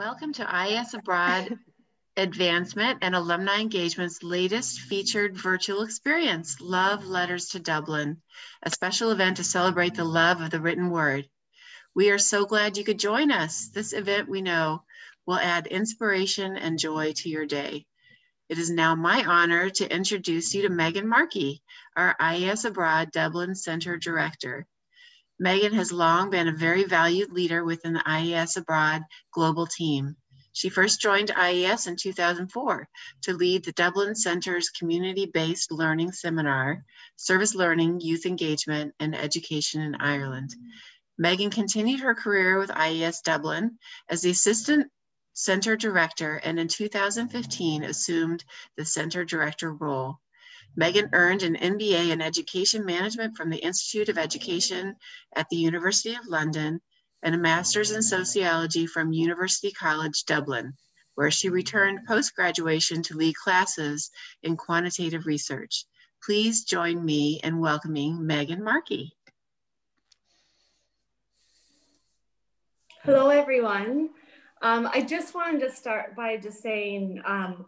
Welcome to IES Abroad Advancement and Alumni Engagement's latest featured virtual experience, Love Letters to Dublin, a special event to celebrate the love of the written word. We are so glad you could join us. This event, we know, will add inspiration and joy to your day. It is now my honor to introduce you to Megan Markey, our IES Abroad Dublin Center Director. Megan has long been a very valued leader within the IES Abroad global team. She first joined IES in 2004 to lead the Dublin Center's community-based learning seminar, Service Learning, Youth Engagement, and Education in Ireland. Megan continued her career with IES Dublin as the Assistant Center Director and in 2015 assumed the Center Director role. Megan earned an MBA in Education Management from the Institute of Education at the University of London and a Master's in Sociology from University College Dublin, where she returned post-graduation to lead classes in quantitative research. Please join me in welcoming Megan Markey. Hello, everyone. Um, I just wanted to start by just saying um,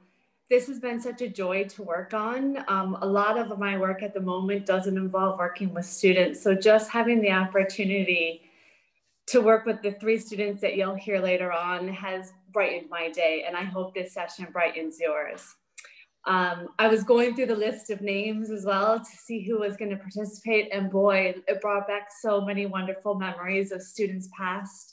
this has been such a joy to work on. Um, a lot of my work at the moment doesn't involve working with students. So just having the opportunity to work with the three students that you'll hear later on has brightened my day. And I hope this session brightens yours. Um, I was going through the list of names as well to see who was going to participate. And boy, it brought back so many wonderful memories of students past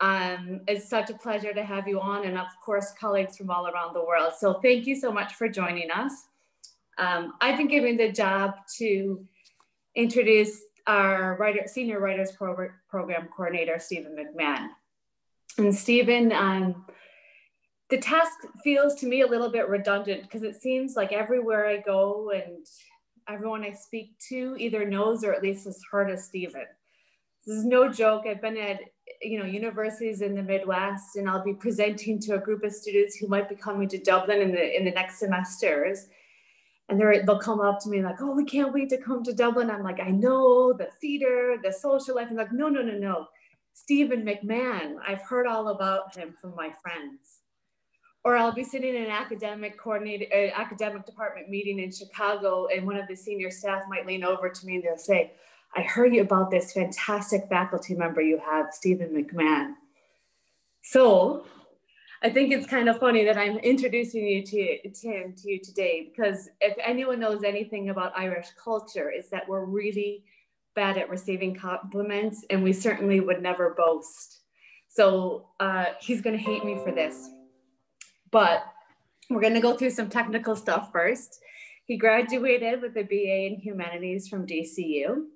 um, it's such a pleasure to have you on and of course colleagues from all around the world. So thank you so much for joining us. Um, I've been given the job to introduce our writer, senior writers Pro program coordinator, Stephen McMahon. And Stephen, um, the task feels to me a little bit redundant because it seems like everywhere I go and everyone I speak to either knows or at least has heard of Stephen. This is no joke. I've been at you know universities in the Midwest, and I'll be presenting to a group of students who might be coming to Dublin in the in the next semesters. And they're, they'll come up to me like, oh, we can't wait to come to Dublin. I'm like, I know the theater, the social life. I'm like, no, no, no, no. Stephen McMahon, I've heard all about him from my friends. Or I'll be sitting in an academic coordinated uh, academic department meeting in Chicago, and one of the senior staff might lean over to me and they'll say, I heard you about this fantastic faculty member you have, Stephen McMahon. So I think it's kind of funny that I'm introducing you to, to him to you today because if anyone knows anything about Irish culture, is that we're really bad at receiving compliments and we certainly would never boast. So uh, he's gonna hate me for this. But we're gonna go through some technical stuff first. He graduated with a BA in Humanities from DCU.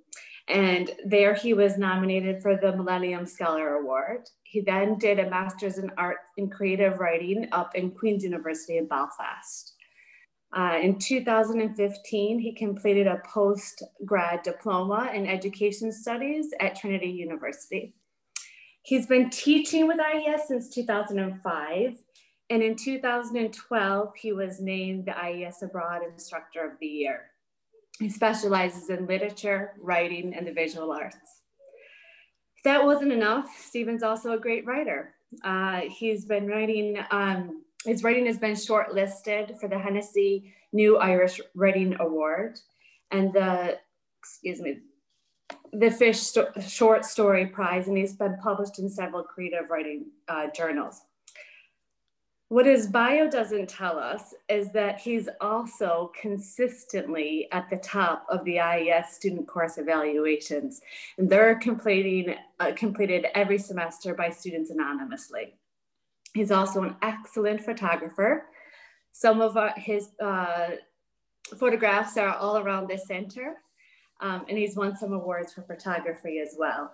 And there he was nominated for the Millennium Scholar Award. He then did a master's in art and creative writing up in Queen's University in Belfast. Uh, in 2015, he completed a post-grad diploma in education studies at Trinity University. He's been teaching with IES since 2005. And in 2012, he was named the IES Abroad Instructor of the Year. He specializes in literature, writing, and the visual arts. If that wasn't enough, Stephen's also a great writer. Uh, he's been writing, um, his writing has been shortlisted for the Hennessy New Irish Writing Award and the, excuse me, the Fish Sto Short Story Prize, and he's been published in several creative writing uh, journals. What his bio doesn't tell us is that he's also consistently at the top of the IES student course evaluations, and they're completing, uh, completed every semester by students anonymously. He's also an excellent photographer. Some of our, his uh, photographs are all around the center, um, and he's won some awards for photography as well.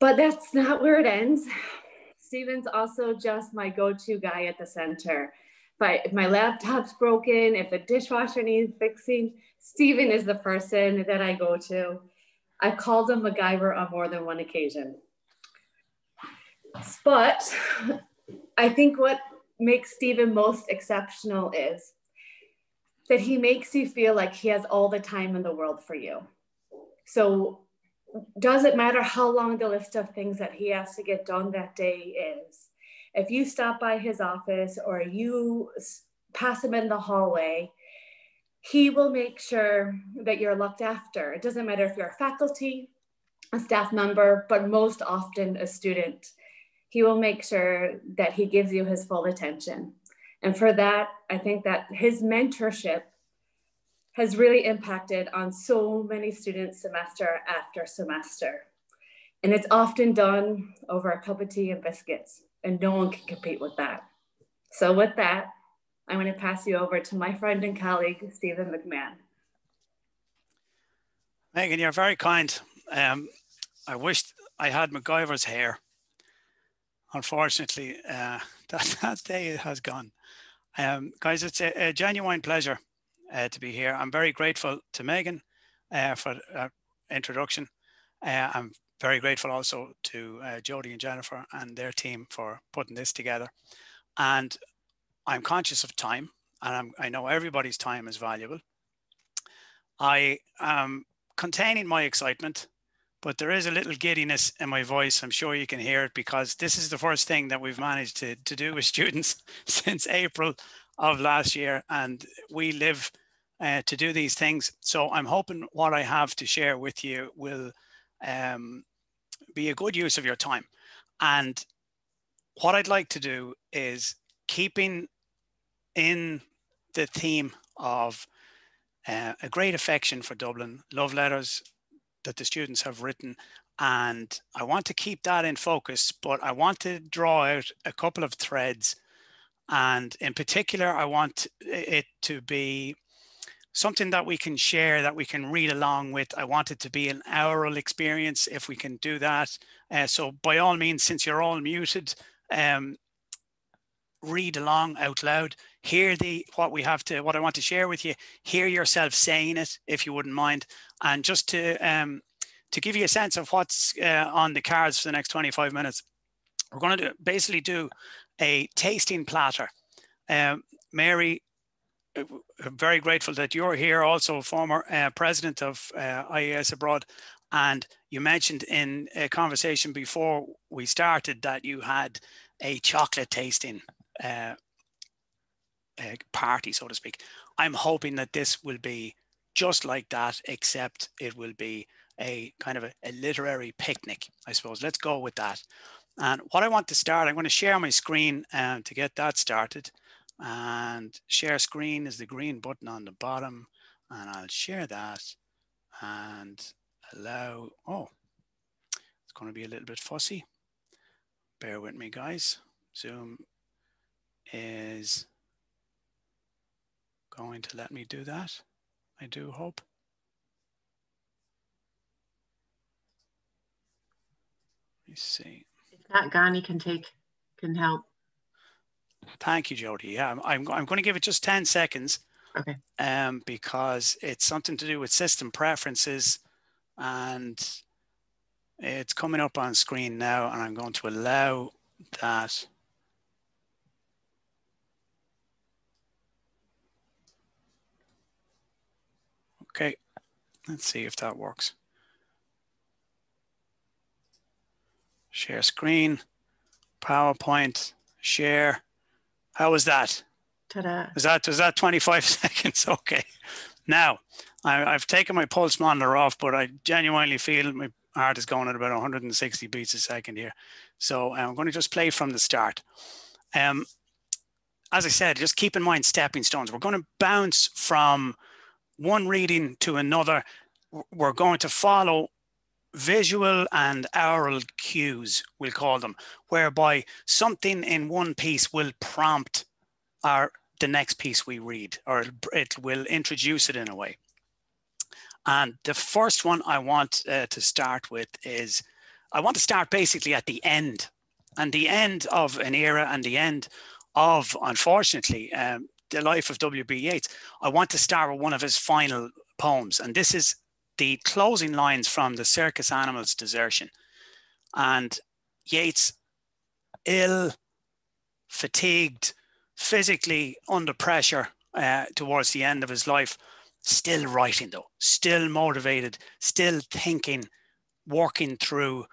But that's not where it ends. Stephen's also just my go-to guy at the center. If, I, if my laptop's broken, if the dishwasher needs fixing, Stephen is the person that I go to. I've called him MacGyver on more than one occasion. But I think what makes Stephen most exceptional is that he makes you feel like he has all the time in the world for you. So doesn't matter how long the list of things that he has to get done that day is. if you stop by his office or you pass him in the hallway, he will make sure that you're looked after. It doesn't matter if you're a faculty, a staff member, but most often a student. He will make sure that he gives you his full attention. And for that, I think that his mentorship has really impacted on so many students semester after semester. And it's often done over a cup of tea and biscuits, and no one can compete with that. So, with that, I'm going to pass you over to my friend and colleague, Stephen McMahon. Megan, you're very kind. Um, I wish I had MacGyver's hair. Unfortunately, uh, that, that day has gone. Um, guys, it's a, a genuine pleasure uh, to be here. I'm very grateful to Megan uh, for introduction. Uh, I'm very grateful also to uh, Jody and Jennifer and their team for putting this together. And I'm conscious of time and I'm, I know everybody's time is valuable. I am containing my excitement, but there is a little giddiness in my voice. I'm sure you can hear it because this is the first thing that we've managed to, to do with students since April of last year. And we live uh, to do these things. So I'm hoping what I have to share with you will um, be a good use of your time. And what I'd like to do is keeping in the theme of uh, a great affection for Dublin, love letters that the students have written. And I want to keep that in focus, but I want to draw out a couple of threads. And in particular, I want it to be something that we can share, that we can read along with. I want it to be an oral experience if we can do that. Uh, so by all means, since you're all muted, um, read along out loud hear the what we have to what i want to share with you hear yourself saying it if you wouldn't mind and just to um to give you a sense of what's uh, on the cards for the next 25 minutes we're going to do, basically do a tasting platter um, mary uh, very grateful that you're here also former uh, president of uh, IES abroad and you mentioned in a conversation before we started that you had a chocolate tasting uh, uh, party, so to speak. I'm hoping that this will be just like that, except it will be a kind of a, a, literary picnic, I suppose. Let's go with that. And what I want to start, I'm going to share my screen um, to get that started. And share screen is the green button on the bottom. And I'll share that and allow, oh, it's going to be a little bit fussy. Bear with me, guys. Zoom is going to let me do that. I do hope. Let me see. Not, Gani can take, can help. Thank you, Jody. Yeah, I'm, I'm, I'm going to give it just 10 seconds. Okay. Um, because it's something to do with system preferences and it's coming up on screen now and I'm going to allow that Okay, let's see if that works. Share screen, PowerPoint, share. How was that? Ta-da. Is that, was that 25 seconds? Okay. Now, I, have taken my pulse monitor off, but I genuinely feel my heart is going at about 160 beats a second here. So I'm going to just play from the start. Um, as I said, just keep in mind stepping stones. We're going to bounce from one reading to another, we're going to follow visual and oral cues, we'll call them, whereby something in one piece will prompt our the next piece we read, or it will introduce it in a way. And the first one I want uh, to start with is, I want to start basically at the end, and the end of an era and the end of, unfortunately, um, the life of W.B. Yeats, I want to start with one of his final poems. And this is the closing lines from The Circus Animals Desertion. And Yeats, ill, fatigued, physically under pressure uh, towards the end of his life, still writing though, still motivated, still thinking, working through,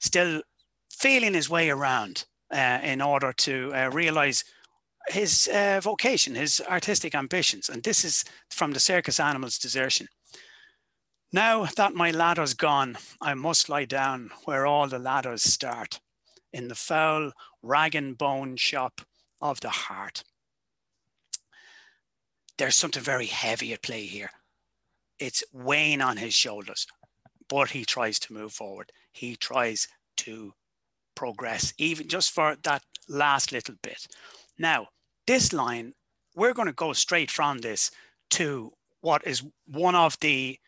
still feeling his way around uh, in order to uh, realize his uh, vocation, his artistic ambitions. And this is from the circus animals desertion. Now that my ladder's gone, I must lie down where all the ladders start, in the foul rag and bone shop of the heart. There's something very heavy at play here. It's weighing on his shoulders, but he tries to move forward. He tries to progress, even just for that last little bit. Now, this line, we're going to go straight from this to what is one of the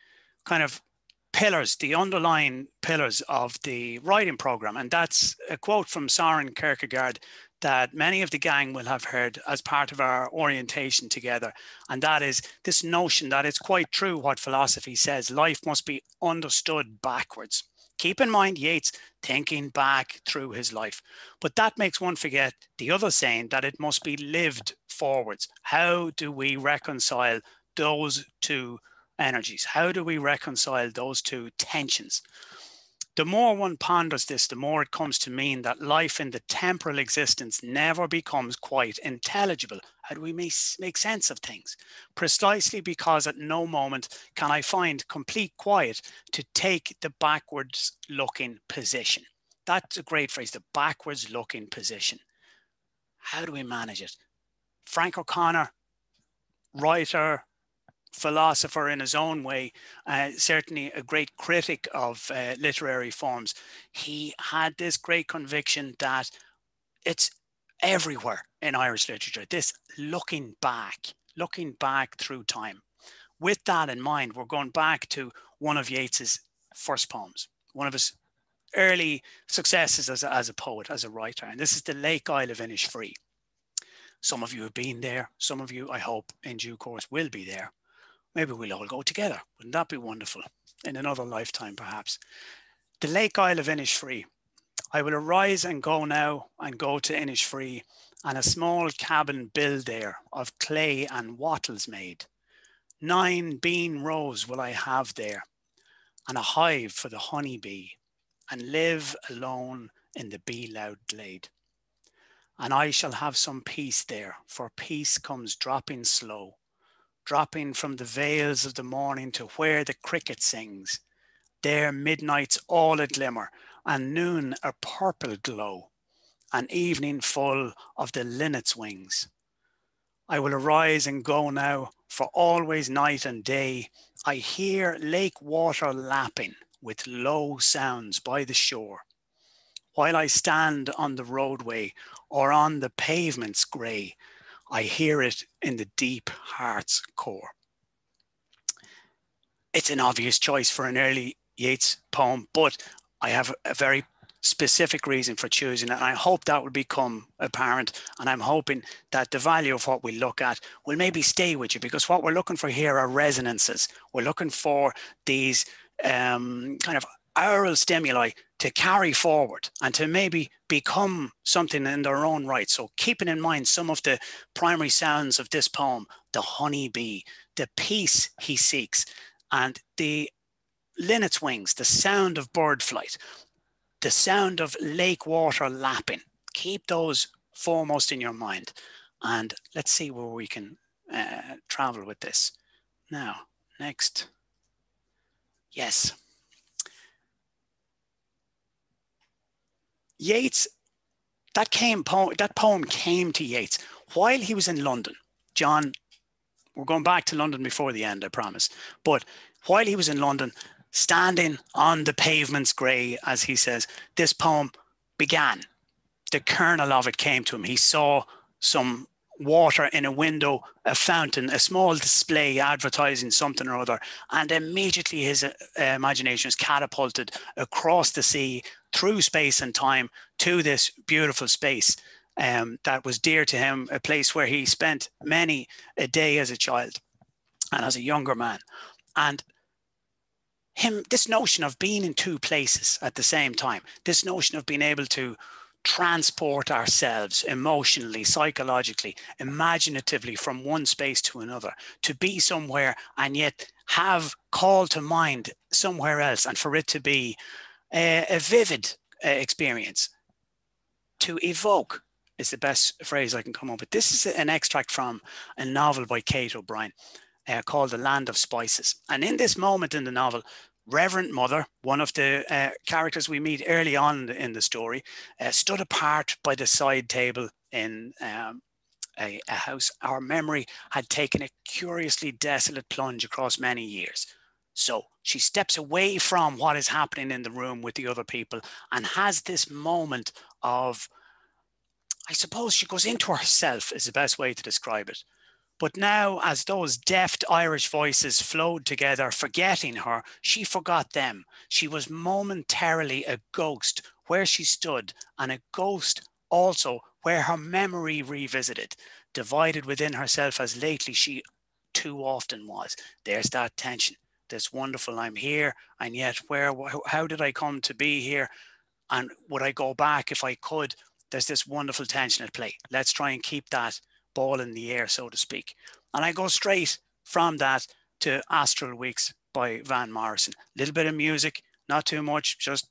kind of pillars, the underlying pillars of the writing program. And that's a quote from Soren Kierkegaard that many of the gang will have heard as part of our orientation together. And that is this notion that it's quite true what philosophy says life must be understood backwards. Keep in mind Yeats thinking back through his life, but that makes one forget the other saying that it must be lived forwards. How do we reconcile those two energies? How do we reconcile those two tensions? The more one ponders this, the more it comes to mean that life in the temporal existence never becomes quite intelligible. How do we make sense of things? Precisely because at no moment can I find complete quiet to take the backwards looking position. That's a great phrase, the backwards looking position. How do we manage it? Frank O'Connor, writer, philosopher in his own way, uh, certainly a great critic of uh, literary forms, he had this great conviction that it's everywhere in Irish literature, this looking back, looking back through time. With that in mind, we're going back to one of Yeats's first poems, one of his early successes as a, as a poet, as a writer. And this is The Lake Isle of Innisfree. Some of you have been there. Some of you, I hope, in due course will be there. Maybe we'll all go together. Wouldn't that be wonderful? In another lifetime, perhaps. The Lake Isle of Innisfree. I will arise and go now and go to Innisfree, and a small cabin build there of clay and wattles made. Nine bean rows will I have there, and a hive for the honey bee, and live alone in the bee loud glade. And I shall have some peace there, for peace comes dropping slow dropping from the vales of the morning to where the cricket sings. There midnight's all a glimmer, and noon a purple glow, and evening full of the linnet's wings. I will arise and go now, for always night and day I hear lake water lapping with low sounds by the shore. While I stand on the roadway or on the pavements grey, I hear it in the deep heart's core. It's an obvious choice for an early Yeats poem, but I have a very specific reason for choosing it. And I hope that will become apparent. And I'm hoping that the value of what we look at will maybe stay with you because what we're looking for here are resonances. We're looking for these um, kind of aural stimuli to carry forward and to maybe become something in their own right. So keeping in mind some of the primary sounds of this poem, the honeybee, the peace he seeks, and the linnet's wings, the sound of bird flight, the sound of lake water lapping. Keep those foremost in your mind. And let's see where we can uh, travel with this. Now, next. Yes. Yeats, that came poem, that poem came to Yeats while he was in London. John, we're going back to London before the end, I promise. But while he was in London, standing on the pavements grey, as he says, this poem began. The kernel of it came to him. He saw some water in a window, a fountain, a small display advertising something or other, and immediately his uh, imagination was catapulted across the sea through space and time to this beautiful space um, that was dear to him, a place where he spent many a day as a child and as a younger man. And him, this notion of being in two places at the same time, this notion of being able to transport ourselves emotionally, psychologically, imaginatively from one space to another, to be somewhere and yet have call to mind somewhere else, and for it to be a, a vivid uh, experience. to evoke is the best phrase I can come up with. This is an extract from a novel by Kate O'Brien uh, called The Land of Spices. And in this moment in the novel, Reverend Mother, one of the uh, characters we meet early on in the story, uh, stood apart by the side table in um, a, a, house. Our memory had taken a curiously desolate plunge across many years. So she steps away from what is happening in the room with the other people and has this moment of I suppose she goes into herself, is the best way to describe it. But now, as those deft Irish voices flowed together, forgetting her, she forgot them. She was momentarily a ghost where she stood, and a ghost also where her memory revisited, divided within herself as lately she too often was. There's that tension. This wonderful, I'm here, and yet where, how did I come to be here? And would I go back if I could? there's this wonderful tension at play. Let's try and keep that ball in the air, so to speak. And I go straight from that to Astral Weeks by Van Morrison. A little bit of music, not too much, just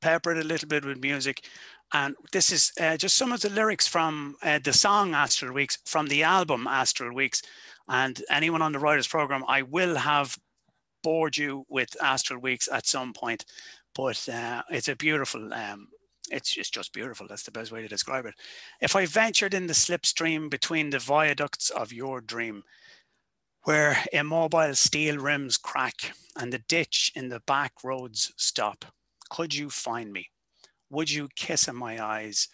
peppered a little bit with music. And this is uh, just some of the lyrics from uh, the song Astral Weeks from the album Astral Weeks. And anyone on the Writers Program, I will have bored you with Astral Weeks at some point. But uh, it's a beautiful um, it's just, just beautiful. That's the best way to describe it. If I ventured in the slipstream between the viaducts of your dream, where immobile steel rims crack and the ditch in the back roads stop, could you find me? Would you kiss in my eyes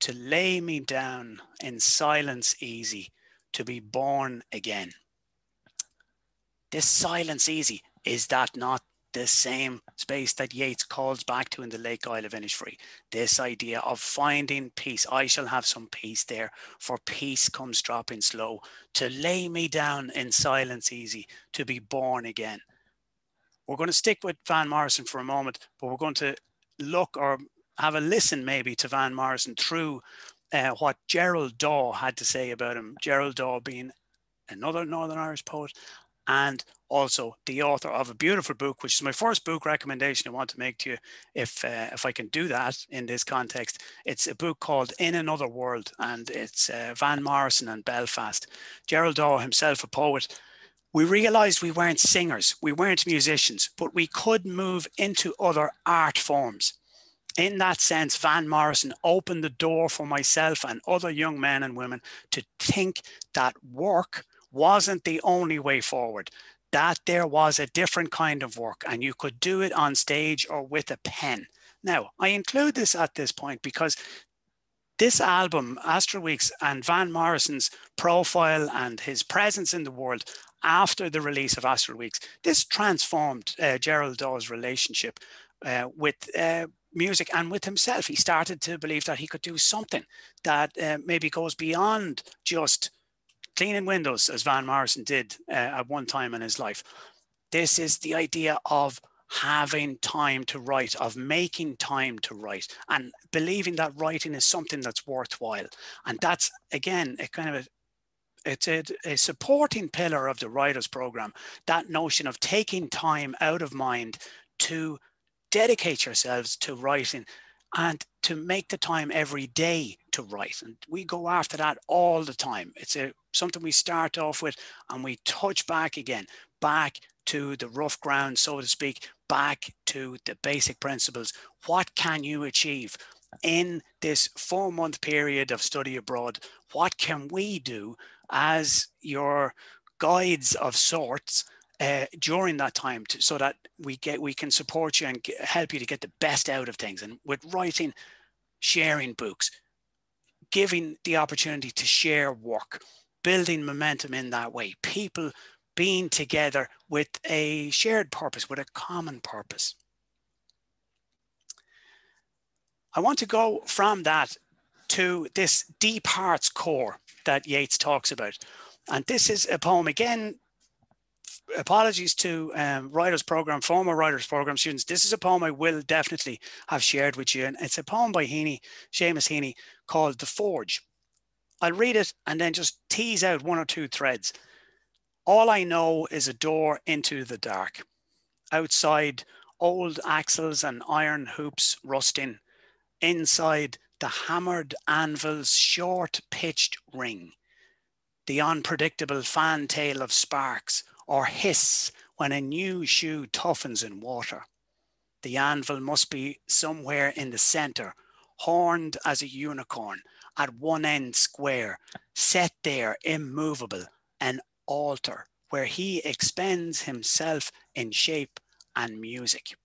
to lay me down in silence easy to be born again? This silence easy, is that not the same space that Yeats calls back to in the Lake Isle of Innisfree. This idea of finding peace. I shall have some peace there, for peace comes dropping slow, to lay me down in silence easy, to be born again. We're going to stick with Van Morrison for a moment, but we're going to look or have a listen maybe to Van Morrison through uh, what Gerald Dawe had to say about him. Gerald Dawe being another Northern Irish poet and also the author of a beautiful book, which is my first book recommendation I want to make to you, if uh, if I can do that in this context. It's a book called In Another World, and it's uh, Van Morrison and Belfast. Gerald Dawe himself, a poet. We realized we weren't singers, we weren't musicians, but we could move into other art forms. In that sense, Van Morrison opened the door for myself and other young men and women to think that work wasn't the only way forward that there was a different kind of work and you could do it on stage or with a pen. Now, I include this at this point because this album, Astral Weeks, and Van Morrison's profile and his presence in the world after the release of Astral Weeks, this transformed uh, Gerald Dawe's relationship uh, with uh, music and with himself. He started to believe that he could do something that uh, maybe goes beyond just cleaning windows, as Van Morrison did uh, at one time in his life. This is the idea of having time to write, of making time to write, and believing that writing is something that's worthwhile. And that's, again, a kind of a it's a, a, supporting pillar of the writers program that notion of taking time out of mind to dedicate yourselves to writing and to make the time every day to write. And we go after that all the time. It's a something we start off with and we touch back again, back to the rough ground, so to speak, back to the basic principles. What can you achieve in this four month period of study abroad? What can we do as your guides of sorts uh, during that time to, so that we get we can support you and help you to get the best out of things and with writing sharing books giving the opportunity to share work building momentum in that way people being together with a shared purpose with a common purpose. I want to go from that to this deep heart's core that yeats talks about. And this is a poem again apologies to um, writers program, former writers program students. This is a poem I will definitely have shared with you. And it's a poem by Heaney, Seamus Heaney called The Forge. I'll read it and then just tease out one or two threads. All I know is a door into the dark. Outside, old axles and iron hoops rusting. Inside, the hammered anvil's short pitched ring, the unpredictable fantail of sparks, or hiss when a new shoe toughens in water. The anvil must be somewhere in the center, horned as a unicorn, at one end square, set there immovable, an altar where he expends himself in shape and music.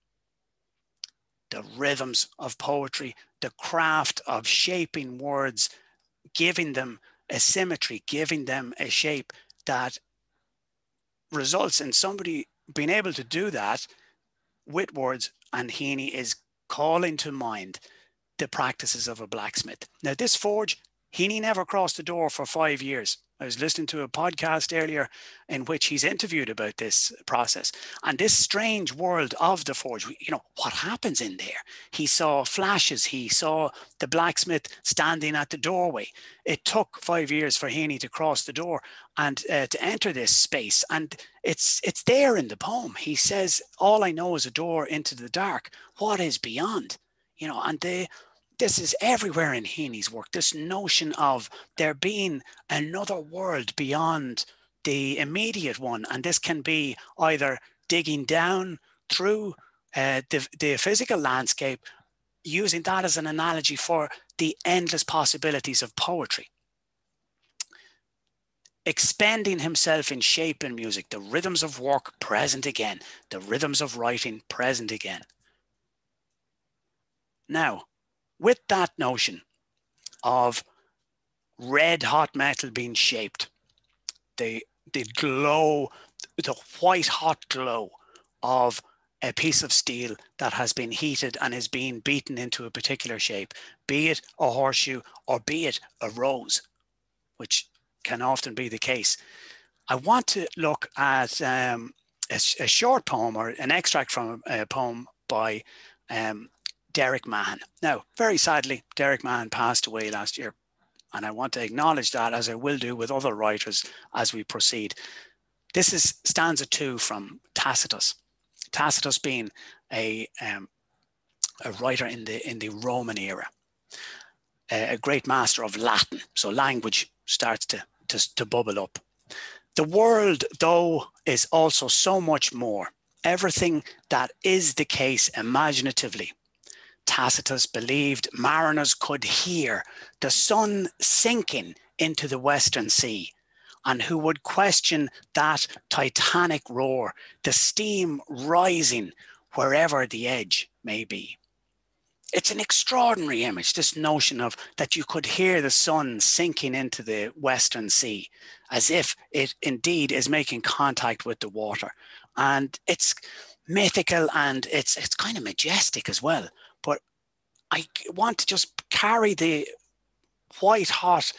The rhythms of poetry, the craft of shaping words, giving them a symmetry, giving them a shape that results in somebody being able to do that with words. And Heaney is calling to mind the practices of a blacksmith. Now, this forge, Heaney never crossed the door for five years. I was listening to a podcast earlier in which he's interviewed about this process and this strange world of the forge. You know, what happens in there? He saw flashes, he saw the blacksmith standing at the doorway. It took five years for Heaney to cross the door and uh, to enter this space. And it's it's there in the poem. He says, All I know is a door into the dark. What is beyond? You know, and the this is everywhere in Heaney's work. This notion of there being another world beyond the immediate one, and this can be either digging down through uh, the, the physical landscape, using that as an analogy for the endless possibilities of poetry. Expanding himself in shape and music, the rhythms of work present again, the rhythms of writing present again. Now, with that notion of red hot metal being shaped, the the glow, the white hot glow of a piece of steel that has been heated and is being beaten into a particular shape, be it a horseshoe or be it a rose, which can often be the case. I want to look at um, a, a, short poem or an extract from a poem by um, Derek Mahon. Now, very sadly, Derek Mahon passed away last year. And I want to acknowledge that as I will do with other writers as we proceed. This is stanza two from Tacitus. Tacitus being a, um, a writer in the, in the Roman era, a, a great master of Latin. So language starts to, to, to bubble up. The world, though, is also so much more. Everything that is the case imaginatively Tacitus believed mariners could hear the sun sinking into the Western Sea, and who would question that titanic roar, the steam rising wherever the edge may be. It's an extraordinary image, this notion of that you could hear the sun sinking into the Western Sea as if it indeed is making contact with the water. And it's mythical and it's it's kind of majestic as well. But I want to just carry the white hot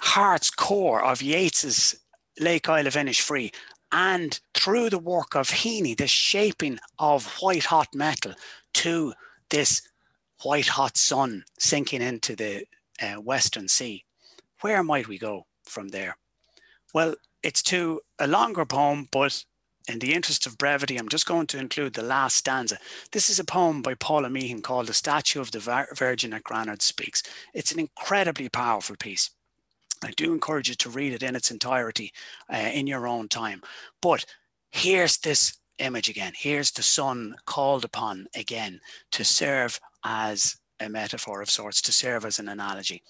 heart's core of Yeats's Lake Isle of Innisfree and through the work of Heaney, the shaping of white hot metal to this white hot sun sinking into the uh, Western Sea. Where might we go from there? Well, it's to a longer poem, but in the interest of brevity, I'm just going to include the last stanza. This is a poem by Paula Meehan called The Statue of the Virgin at Granard Speaks. It's an incredibly powerful piece. I do encourage you to read it in its entirety uh, in your own time. But here's this image again. Here's the sun called upon again to serve as a metaphor of sorts, to serve as an analogy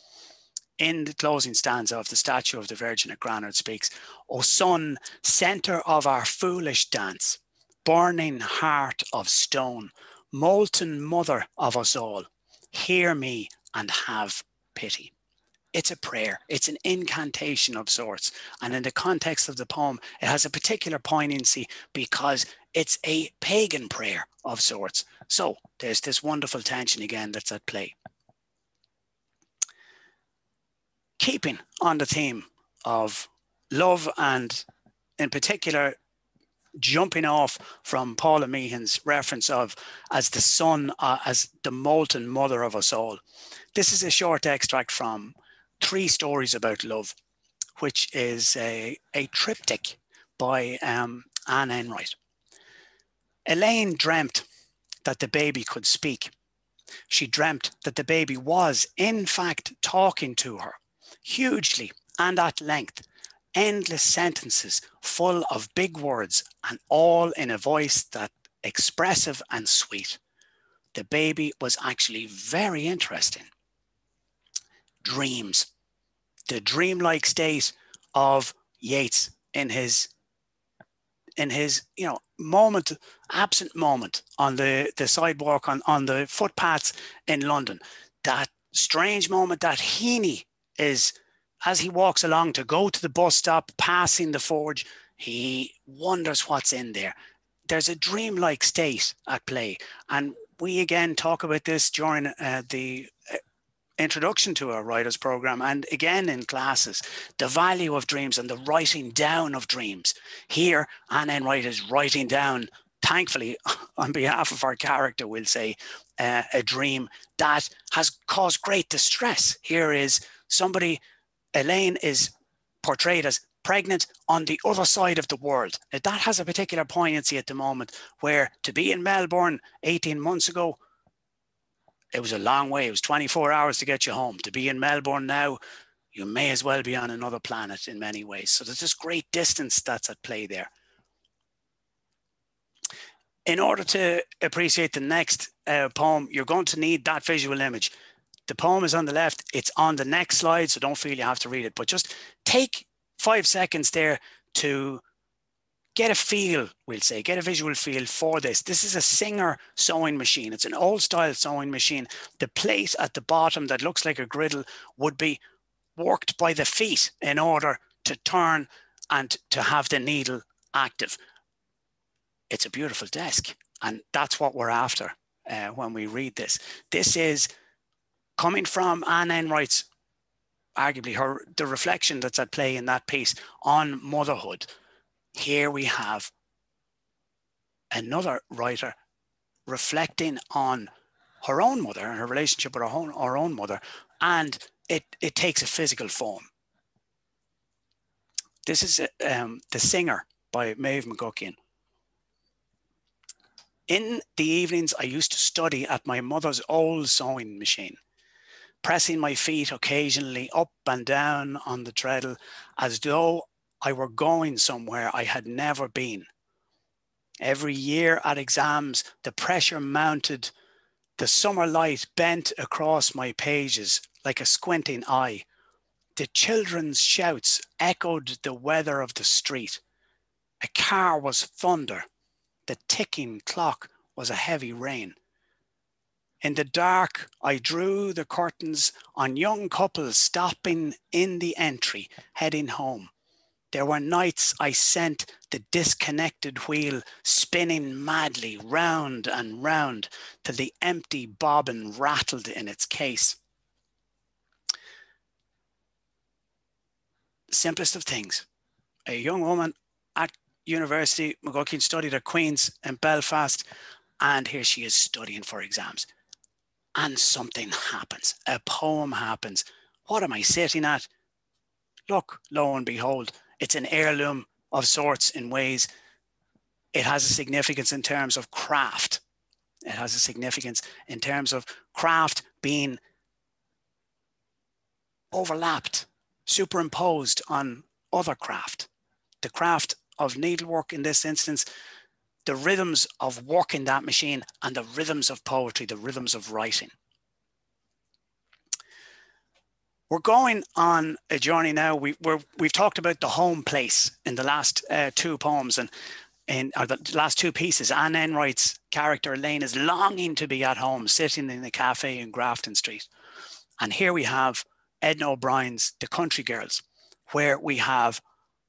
in the closing stanza of the statue of the Virgin at Granard speaks, O sun, center of our foolish dance, burning heart of stone, molten mother of us all, hear me and have pity. It's a prayer, it's an incantation of sorts. And in the context of the poem, it has a particular poignancy because it's a pagan prayer of sorts. So there's this wonderful tension again that's at play keeping on the theme of love and in particular jumping off from Paula Meehan's reference of as the sun, uh, as the molten mother of us all. This is a short extract from Three Stories About Love, which is a, a triptych by um, Anne Enright. Elaine dreamt that the baby could speak. She dreamt that the baby was, in fact, talking to her, hugely and at length, endless sentences full of big words and all in a voice that expressive and sweet. The baby was actually very interesting. Dreams, the dreamlike state of Yeats in his in his you know moment absent moment on the the sidewalk on on the footpaths in london that strange moment that heaney is as he walks along to go to the bus stop passing the forge he wonders what's in there. There's a dreamlike state at play. And we again talk about this during uh, the introduction to our writers program and again in classes. The value of dreams and the writing down of dreams. Here Anne Enright is writing down thankfully on behalf of our character we'll say uh, a dream that has caused great distress. Here is somebody Elaine is portrayed as pregnant on the other side of the world now, that has a particular poignancy at the moment where to be in Melbourne 18 months ago it was a long way. It was 24 hours to get you home. To be in Melbourne now, you may as well be on another planet in many ways. So there's this great distance that's at play there. In order to appreciate the next uh, poem, you're going to need that visual image. The poem is on the left, it's on the next slide, so don't feel you have to read it, but just take five seconds there to get a feel, we'll say, get a visual feel for this. This is a Singer sewing machine. It's an old style sewing machine. The plate at the bottom that looks like a griddle would be worked by the feet in order to turn and to have the needle active. It's a beautiful desk. And that's what we're after uh, when we read this. This is coming from Anne Enright's, arguably her, the reflection that's at play in that piece on motherhood here we have another writer reflecting on her own mother and her relationship with her own, her own mother, and it, it takes a physical form. This is um, The Singer by Medbh McGuckian. In the evenings, I used to study at my mother's old sewing machine, pressing my feet occasionally up and down on the treadle as though I were going somewhere I had never been. Every year at exams, the pressure mounted. The summer light bent across my pages like a squinting eye. The children's shouts echoed the weather of the street. A car was thunder. The ticking clock was a heavy rain. In the dark, I drew the curtains on young couples stopping in the entry, heading home. There were nights I sent the disconnected wheel spinning madly round and round till the empty bobbin rattled in its case. Simplest of things. A young woman at university, McGuckian studied at Queen's in Belfast, and here she is studying for exams. And something happens. A poem happens. What am I sitting at? Look, lo and behold, it's an heirloom of sorts in ways. It has a significance in terms of craft. It has a significance in terms of craft being overlapped, superimposed on other craft. The craft of needlework in this instance, the rhythms of working that machine, and the rhythms of poetry, the rhythms of writing. We're going on a journey now. We, we have talked about the home place in the last uh, two poems and in the last two pieces. Anne Enright's character Elaine is longing to be at home, sitting in the cafe in Grafton Street. And here we have Edna O'Brien's The Country Girls, where we have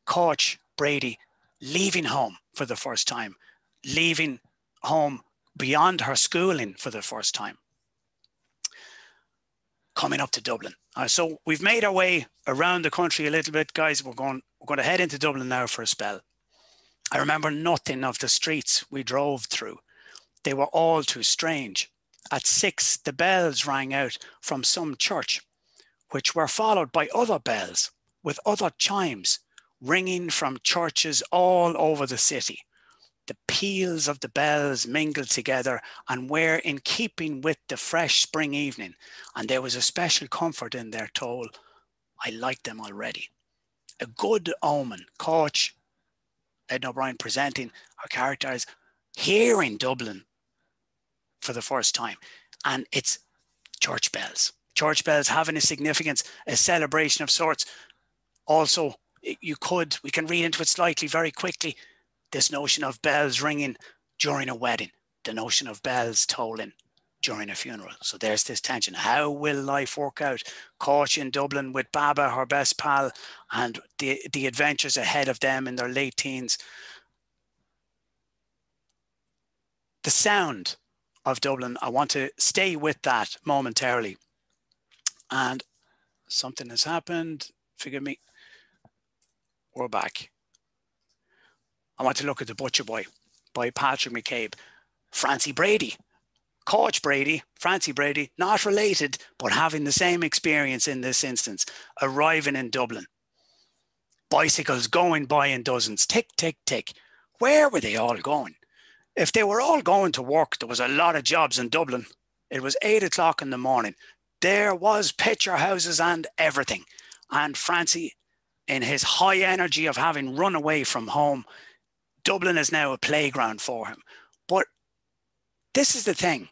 Coach Brady leaving home for the first time, leaving home beyond her schooling for the first time, coming up to Dublin uh, so we've made our way around the country a little bit, guys. We're going we're going to head into Dublin now for a spell. I remember nothing of the streets we drove through. They were all too strange. At six, the bells rang out from some church, which were followed by other bells with other chimes ringing from churches all over the city. The peals of the bells mingled together and were in keeping with the fresh spring evening, and there was a special comfort in their toll. I liked them already. A good omen, Coach Edna O'Brien presenting her characters here in Dublin for the first time. And it's church bells. Church bells having a significance, a celebration of sorts. Also, you could, we can read into it slightly very quickly this notion of bells ringing during a wedding, the notion of bells tolling during a funeral. So there's this tension. How will life work out? Caught in Dublin with Baba, her best pal, and the, the adventures ahead of them in their late teens. The sound of Dublin, I want to stay with that momentarily. And something has happened. Forgive me. We're back. I want to look at The Butcher Boy by Patrick McCabe. Francie Brady, Coach Brady, Francie Brady, not related, but having the same experience in this instance, arriving in Dublin. Bicycles going by in dozens, tick, tick, tick. Where were they all going? If they were all going to work, there was a lot of jobs in Dublin. It was eight o'clock in the morning. There was picture houses and everything. And Francie, in his high energy of having run away from home, Dublin is now a playground for him. But this is the thing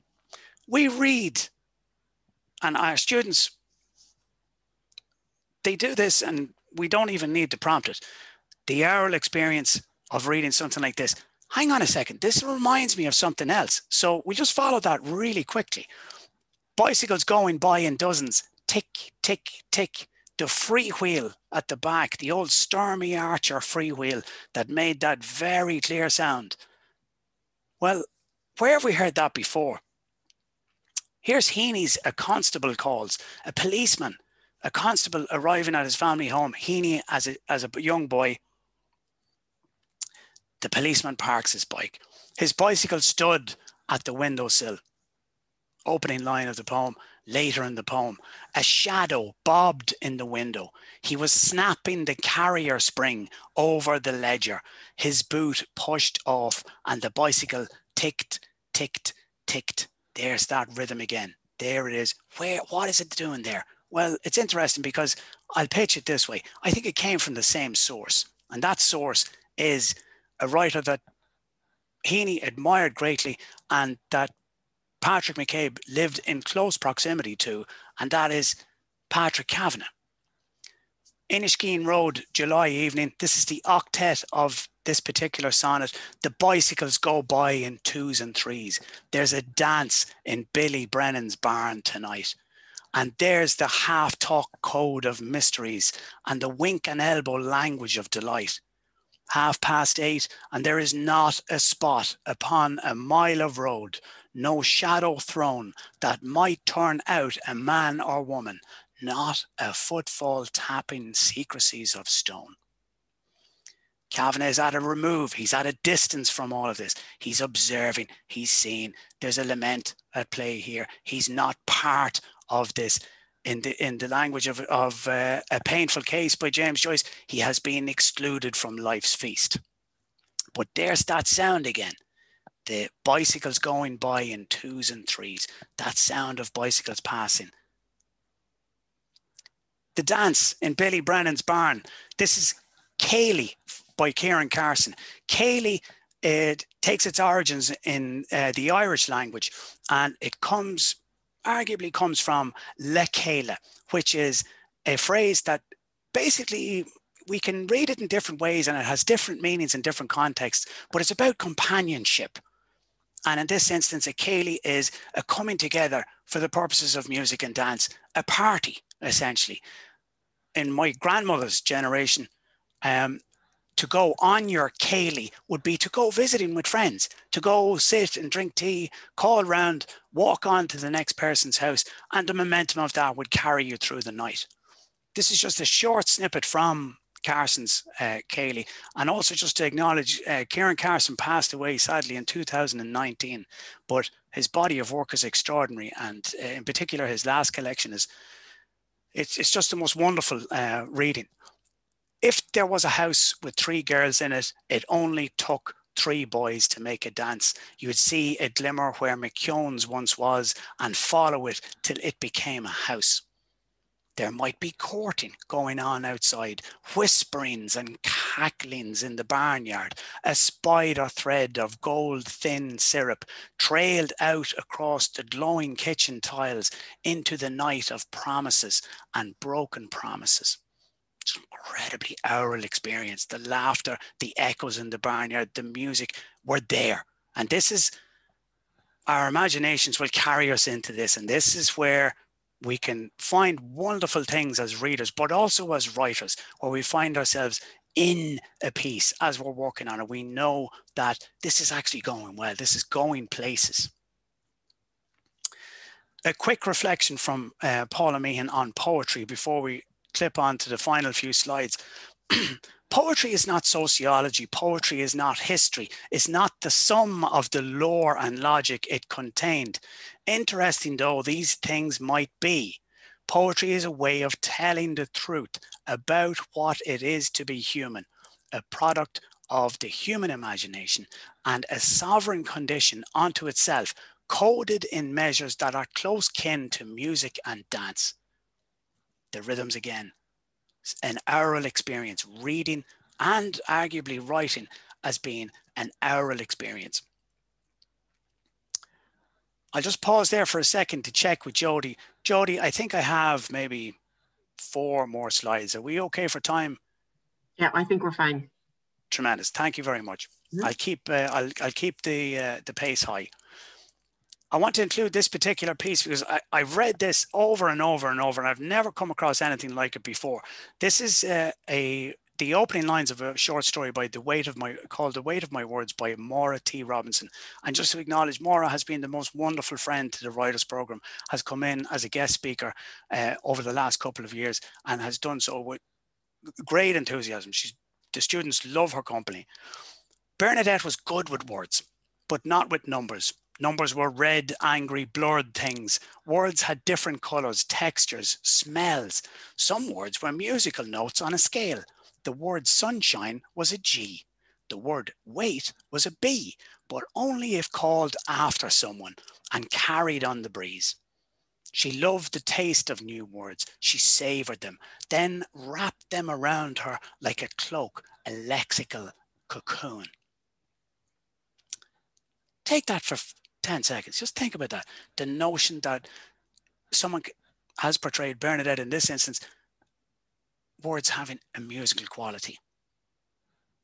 we read, and our students, they do this, and we don't even need to prompt it. The oral experience of reading something like this. Hang on a second, this reminds me of something else. So we just follow that really quickly. Bicycles going by in dozens, tick, tick, tick the free wheel at the back, the old Sturmey-Archer free wheel that made that very clear sound. Well, where have we heard that before? Here's Heaney's a constable calls, a policeman, a constable arriving at his family home. Heaney, as a, as a young boy, the policeman parks his bike. His bicycle stood at the windowsill. Opening line of the poem later in the poem. A shadow bobbed in the window. He was snapping the carrier spring over the ledger. His boot pushed off, and the bicycle ticked, ticked, ticked. There's that rhythm again. There it is. Where? What is it doing there? Well, it's interesting because I'll pitch it this way. I think it came from the same source, and that source is a writer that Heaney admired greatly, and that Patrick McCabe lived in close proximity to, and that is Patrick Kavanagh. Inniskeen Road, July evening. This is the octet of this particular sonnet. The bicycles go by in twos and threes. There's a dance in Billy Brennan's barn tonight. And there's the half talk code of mysteries and the wink and elbow language of delight. Half past eight, and there is not a spot upon a mile of road no shadow thrown that might turn out a man or woman, not a footfall tapping secrecies of stone. Kavanagh is at a remove. He's at a distance from all of this. He's observing. He's seeing. There's a lament at play here. He's not part of this. In the in the language of of uh, a painful case by James Joyce, he has been excluded from life's feast. But there's that sound again the bicycles going by in twos and threes, that sound of bicycles passing. The dance in Billy Brennan's barn. This is Céilí by Ciaran Carson. Céilí it takes its origins in uh, the Irish language and it comes, arguably comes from le céile, which is a phrase that basically we can read it in different ways and it has different meanings in different contexts, but it's about companionship. And in this instance, a Céilí is a coming together for the purposes of music and dance, a party, essentially. In my grandmother's generation, um, to go on your Céilí would be to go visiting with friends, to go sit and drink tea, call round, walk on to the next person's house, and the momentum of that would carry you through the night. This is just a short snippet from Carson's uh, Céilí. And also just to acknowledge, uh, Ciaran Carson passed away sadly in 2019, but his body of work is extraordinary. And uh, in particular, his last collection is, it's, it's just the most wonderful uh, reading. If there was a house with three girls in it, it only took three boys to make a dance. You would see a glimmer where McKeown's once was and follow it till it became a house. There might be courting going on outside, whisperings and cacklings in the barnyard, a spider thread of gold thin syrup trailed out across the glowing kitchen tiles into the night of promises and broken promises. It's an incredibly oral experience. The laughter, the echoes in the barnyard, the music were there. And this is our imaginations will carry us into this. And this is where we can find wonderful things as readers, but also as writers, where we find ourselves in a piece as we're working on it. We know that this is actually going well, this is going places. A quick reflection from uh, Paula Meehan on poetry before we clip on to the final few slides. poetry is not sociology, poetry is not history, it's not the sum of the lore and logic it contained. Interesting though these things might be, poetry is a way of telling the truth about what it is to be human, a product of the human imagination and a sovereign condition unto itself, coded in measures that are close kin to music and dance. The rhythms again, an oral experience, reading and arguably writing as being an oral experience. I'll just pause there for a second to check with Jody. Jody, I think I have maybe four more slides. Are we okay for time? Yeah, I think we're fine. Tremendous. Thank you very much. Mm-hmm. I'll keep uh, I'll I'll keep the uh, the pace high. I want to include this particular piece because I, I've read this over and over and over, and I've never come across anything like it before. This is uh, a the opening lines of a short story by the weight of my called the weight of my words by maura t. Robinson. And just to acknowledge maura has been the most wonderful friend to the writers program has come in as a guest speaker uh, over the last couple of years and has done so with great enthusiasm. She's the students love her company. Bernadette was good with words but not with numbers Numbers were red, angry, blurred things. Words had different colors, textures, smells. Some words were musical notes on a scale the word sunshine was a G. The word wait was a B, but only if called after someone and carried on the breeze. She loved the taste of new words. She savored them, then wrapped them around her like a cloak, a lexical cocoon. Take that for 10 seconds. Just think about that. The notion that someone has portrayed Bernadette in this instance words having a musical quality.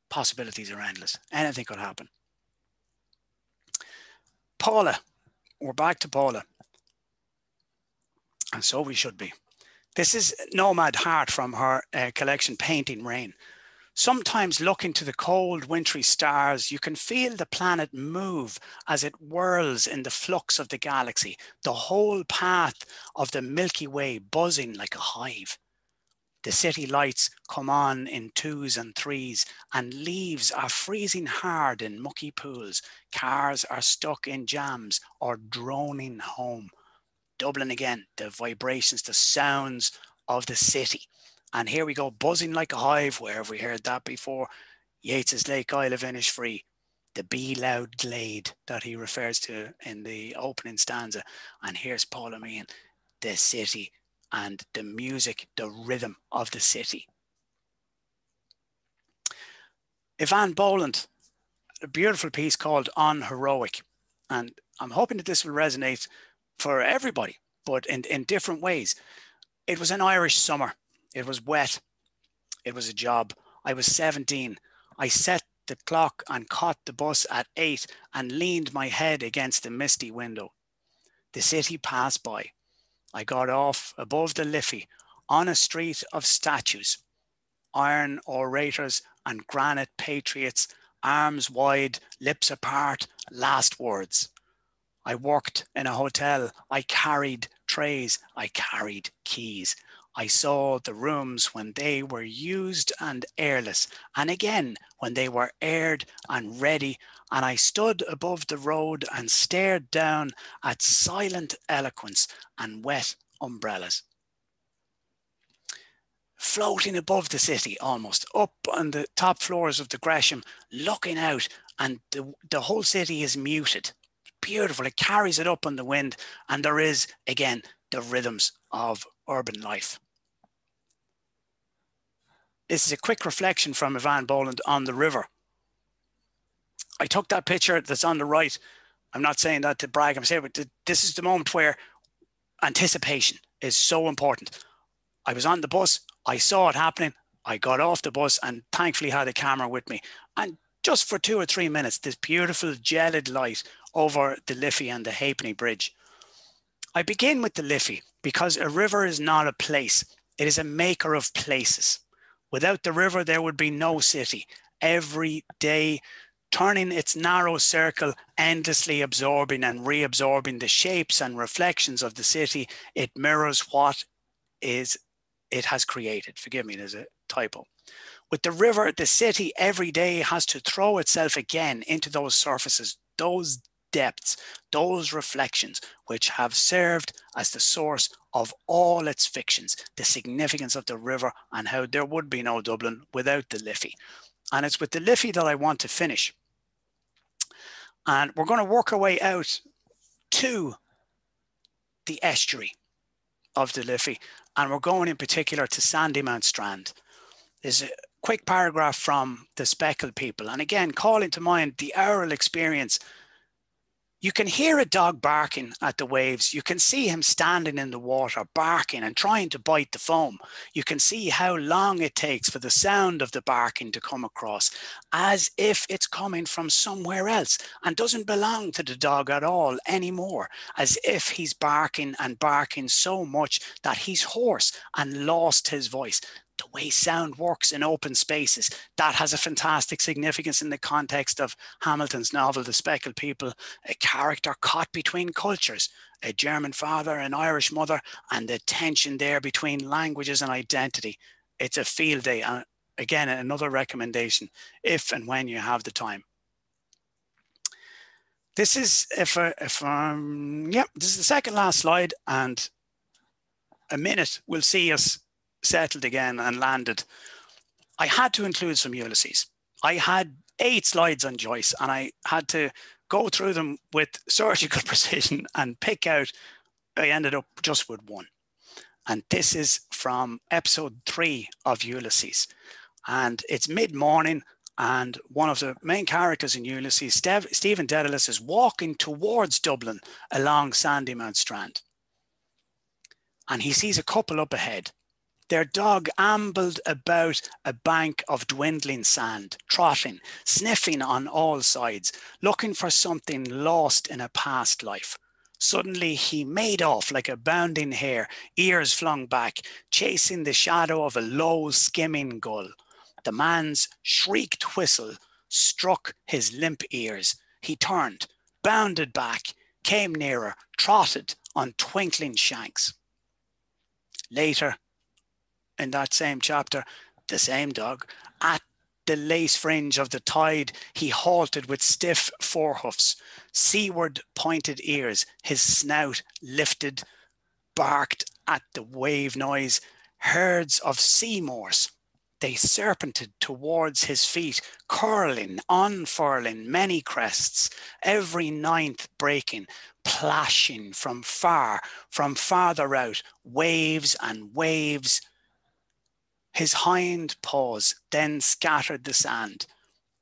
Possibilities are endless. Anything could happen. Paula, we're back to Paula. And so we should be. This is Nomad Heart from her uh, collection Painting Rain. Sometimes looking to the cold, wintry stars, you can feel the planet move as it whirls in the flux of the galaxy, the whole path of the Milky Way buzzing like a hive. The city lights come on in twos and threes, and leaves are freezing hard in mucky pools. Cars are stuck in jams or droning home. Dublin again, the vibrations, the sounds of the city. And here we go, buzzing like a hive. Where have we heard that before? Yeats's Lake Isle of Innisfree, the bee loud Glade that he refers to in the opening stanza. And here's Paula Meehan, the city and the music, the rhythm of the city. Eavan Boland, a beautiful piece called On Heroic. And I'm hoping that this will resonate for everybody, but in, in different ways. It was an Irish summer. It was wet. It was a job. I was 17. I set the clock and caught the bus at eight and leaned my head against the misty window. The city passed by. I got off above the Liffey on a street of statues, iron orators and granite patriots, arms wide, lips apart, last words. I worked in a hotel. I carried trays. I carried keys. I saw the rooms when they were used and airless, and again when they were aired and ready. And I stood above the road and stared down at silent eloquence and wet umbrellas. floating above the city almost, up on the top floors of the Gresham, looking out, and the, the whole city is muted. Beautiful. It carries it up on the wind, and there is, again, the rhythms of urban life. This is a quick reflection from Eavan Boland on the river. I took that picture that's on the right. I'm not saying that to brag, I'm saying, but this is the moment where anticipation is so important. I was on the bus, I saw it happening, I got off the bus and thankfully had a camera with me. And just for two or three minutes, this beautiful gelid light over the Liffey and the Halfpenny Bridge. I begin with the Liffey because a river is not a place, it is a maker of places. Without the river, there would be no city. Every day, turning its narrow circle, endlessly absorbing and reabsorbing the shapes and reflections of the city, it mirrors what is it has created. Forgive me, there's a typo. With the river, the city every day has to throw itself again into those surfaces, those depths, those reflections, which have served as the source of all its fictions, the significance of the river and how there would be no Dublin without the Liffey. And it's with the Liffey that I want to finish. And we're going to work our way out to the estuary of the Liffey. And we're going in particular to Sandymount Strand. There's a quick paragraph from the Speckled people. And again, calling to mind the oral experience you can hear a dog barking at the waves. You can see him standing in the water, barking and trying to bite the foam. You can see how long it takes for the sound of the barking to come across, as if it's coming from somewhere else and doesn't belong to the dog at all anymore, as if he's barking and barking so much that he's hoarse and lost his voice the way sound works in open spaces. That has a fantastic significance in the context of Hamilton's novel, The Speckled People, a character caught between cultures, a German father, an Irish mother, and the tension there between languages and identity. It's a field day. And again, another recommendation if and when you have the time. This is if I, if um yeah, this is the second last slide, and a minute will see us settled again and landed, I had to include some Ulysses. I had eight slides on Joyce and I had to go through them with surgical precision and pick out, I ended up just with one. And this is from episode three of Ulysses. And it's mid morning, and one of the main characters in Ulysses, Stephen Dedalus, is walking towards Dublin along Sandymount Strand. And he sees a couple up ahead. Their dog ambled about a bank of dwindling sand, trotting, sniffing on all sides, looking for something lost in a past life. Suddenly he made off like a bounding hare, ears flung back, chasing the shadow of a low skimming gull. The man's shrieked whistle struck his limp ears. He turned, bounded back, came nearer, trotted on twinkling shanks. Later, in that same chapter, the same dog, at the lace fringe of the tide, he halted with stiff forehoofs, seaward pointed ears, his snout lifted, barked at the wave noise. Herds of seamorse, they serpented towards his feet, curling, unfurling many crests, every ninth breaking, plashing from far, from farther out, waves and waves his hind paws then scattered the sand.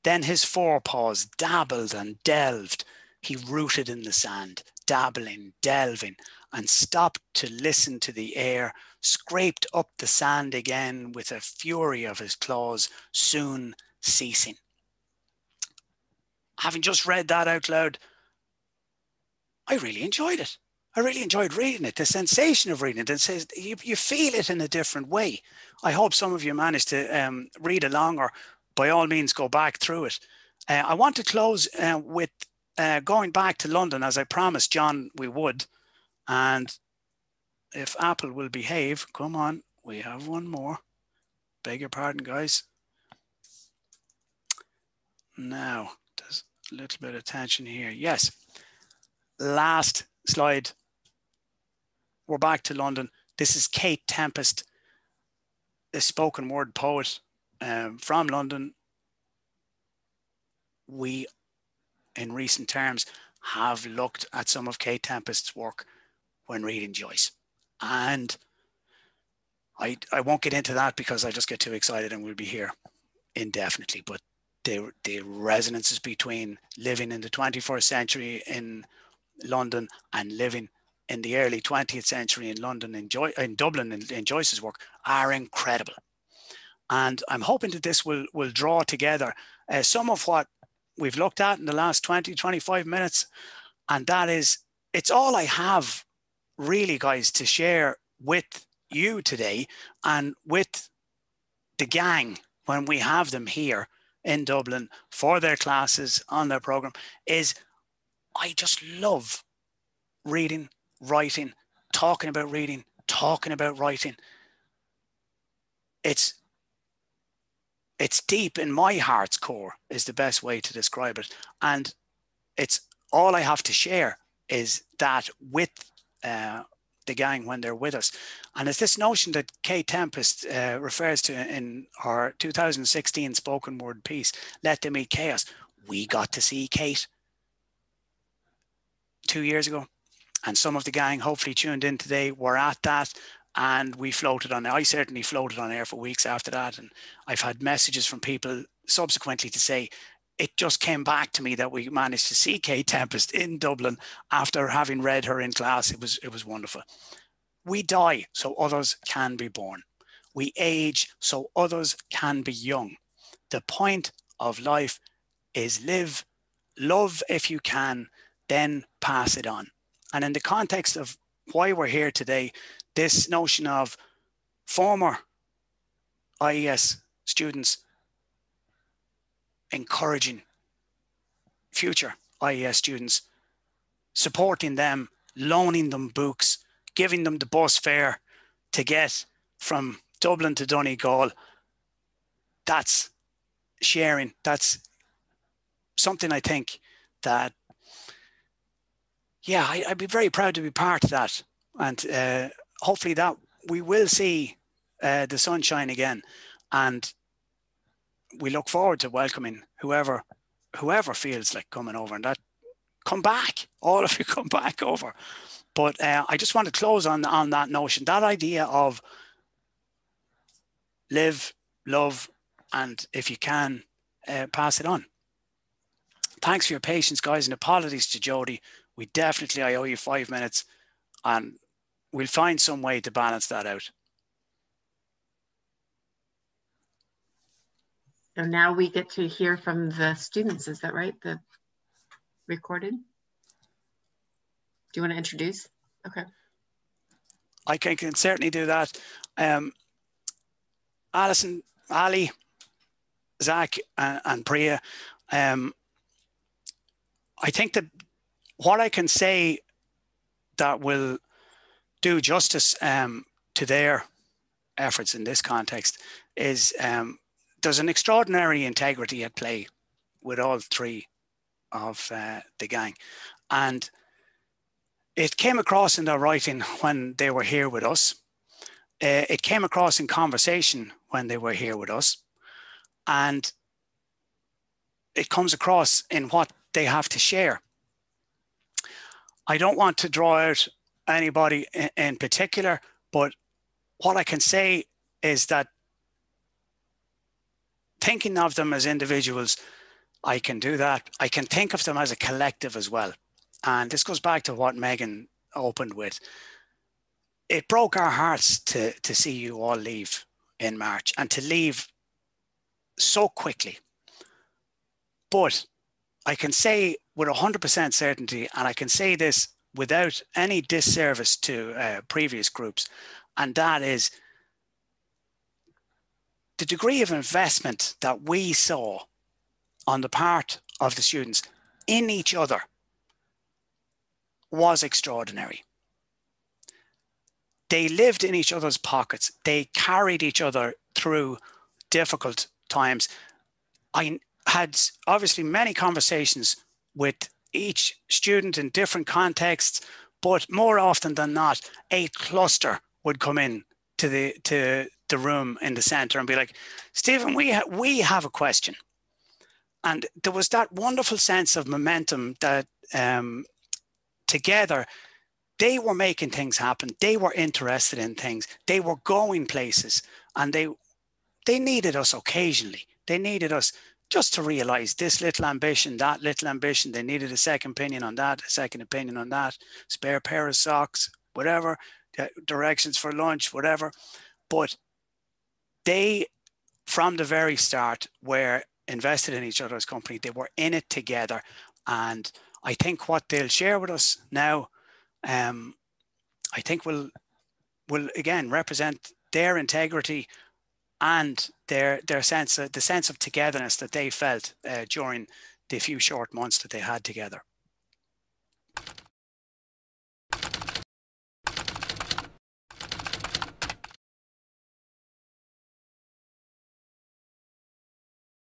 Then his forepaws dabbled and delved. He rooted in the sand, dabbling, delving, and stopped to listen to the air, scraped up the sand again with a fury of his claws, soon ceasing. Having just read that out loud, I really enjoyed it. I really enjoyed reading it. The sensation of reading it, it says you, you feel it in a different way. I hope some of you managed to um, read along or by all means go back through it. Uh, I want to close uh, with uh, going back to London as I promised John we would. And if Apple will behave, come on, we have one more. Beg your pardon, guys. Now, there's a little bit of tension here. Yes, last slide we're back to London. This is Kate Tempest. a spoken word poet um, from London, we, in recent terms, have looked at some of Kate Tempest's work when reading Joyce. And I, I won't get into that because I just get too excited and we'll be here indefinitely. But the, the resonances between living in the 21st century in London and living in the early 20th century in London, in, Joy, in Dublin, in, in Joyce's work, are incredible. And I'm hoping that this will, will draw together uh, some of what we've looked at in the last 20, 25 minutes. And that is, it's all I have really, guys, to share with you today and with the gang when we have them here in Dublin for their classes on their program is I just love reading, writing, talking about reading, talking about writing. It's it's deep in my heart's core is the best way to describe it. And it's all i have to share is that with uh, the gang when they're with us. And it's this notion that kate tempest uh, refers to in her 2016 spoken word piece let them eat chaos. We got to see kate two years ago and some of the gang hopefully tuned in today were at that and we floated on I certainly floated on air for weeks after that. And I've had messages from people subsequently to say it just came back to me that we managed to see Kate Tempest in Dublin after having read her in class. It was it was wonderful. We die so others can be born. We age so others can be young. The point of life is live, love if you can, then pass it on. And in the context of why we're here today, this notion of former IES students encouraging future IES students, supporting them, loaning them books, giving them the bus fare to get from Dublin to Donegal. That's sharing. That's something I think that, yeah, I, would be very proud to be part of that. And uh, hopefully that we will see uh, the sunshine again, and we look forward to welcoming whoever whoever feels like coming over, and that come back, all of you come back over. But uh, I just want to close on on that notion, that idea of live, love, and if you can, uh, pass it on. Thanks for your patience, guys, and apologies to Jody. We definitely I owe you five minutes, and we'll find some way to balance that out. So now we get to hear from the students, is that right? The recorded? Do you want to introduce? Okay. I can, can certainly do that. Um, Alison, Ally, Zach, and, and Priya, um, I think that what I can say that will do justice um, to their efforts in this context is um, there's an extraordinary integrity at play with all three of uh, the gang. And it came across in their writing when they were here with us. Uh, it came across in conversation when they were here with us. And it comes across in what they have to share. I don't want to draw out anybody in, particular, but what I can say is that thinking of them as individuals, I can do that. I can think of them as a collective as well. And this goes back to what Megan opened with. It broke our hearts to, to see you all leave in March and to leave so quickly. But I can say with 100% certainty, and I can say this without any disservice to uh, previous groups, and that is the degree of investment that we saw on the part of the students in each other was extraordinary. They lived in each other's pockets. They carried each other through difficult times. I had obviously many conversations with each student in different contexts, but more often than not, a cluster would come in to the to the room in the center and be like, Stephen, we ha- we have a question, and there was that wonderful sense of momentum that um, together they were making things happen. They were interested in things. They were going places, and they they needed us occasionally. They needed us just to realize this little ambition, that little ambition. They needed a second opinion on that, a second opinion on that, spare pair of socks, whatever, directions for lunch, whatever. But they, from the very start, were invested in each other's company. They were in it together. And I think what they'll share with us now, um, I think will will again represent their integrity and their their sense of the sense of togetherness that they felt uh, during the few short months that they had together.